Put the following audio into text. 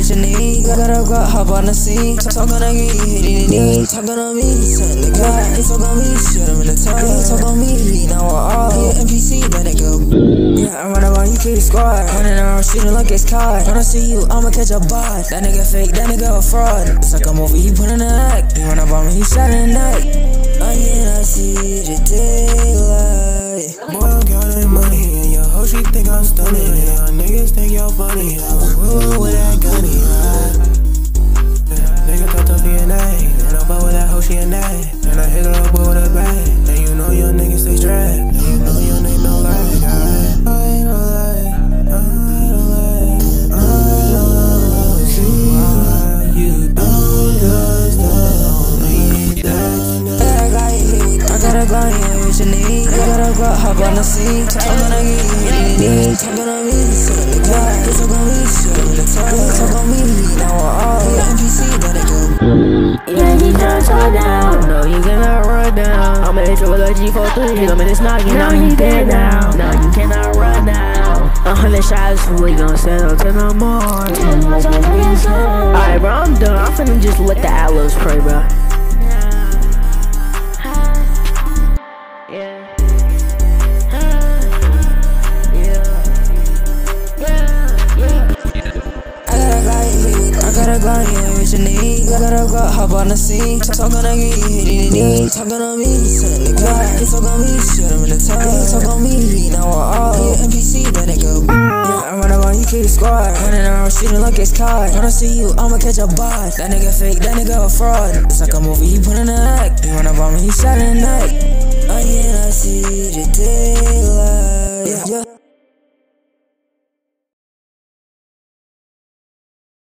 what you need. Gotta go hop on the scene. Talk on me, hitting the Talk on me, send the guy. They talk on me, shit, I'm in the top. They talk on me, now we're all. Yeah, NPC, let it go. Yeah, I run around, you keep squad. Running around, shooting like it's caught. When I see you, I'ma catch a bot. That nigga fake, that nigga a fraud. It's like I'm over, he put in the act. He run up on me, he shot in the night. Again, I see the daylight. Boy, I'm counting money, and your hoe, she think I'm stunning. And y'all niggas think y'all funny. What you need. I gotta go hop on the. Talk on me, hitting the Talk on me, send the guy. They talk on me, shit, I'm in the top. Talk on me, now we're all. NPC, it go. Yeah, you can't slow down. No, you cannot run down. I'ma hit you with a G43. Hit him in his noggin. Now you dead now. Now you cannot run now. A hundred shots, we gon' send up to the morning. Alright, bro, I'm done. I'm finna just let the aloes pray, bro. What you need. I gotta go hop on the scene. Talk on me, hitting the Talk on me, send the guy. They talk on me, shit, I'm in the top. They talk on me, now we're all. Yeah, NPC, it go. Yeah, I run around, you keep squad. Running around, shooting like it's caught. When I see you, I'ma catch a bot. That nigga fake, that nigga a fraud. It's like a movie, he put in the act. He run up on me, he shot in the night. Again, I see the day.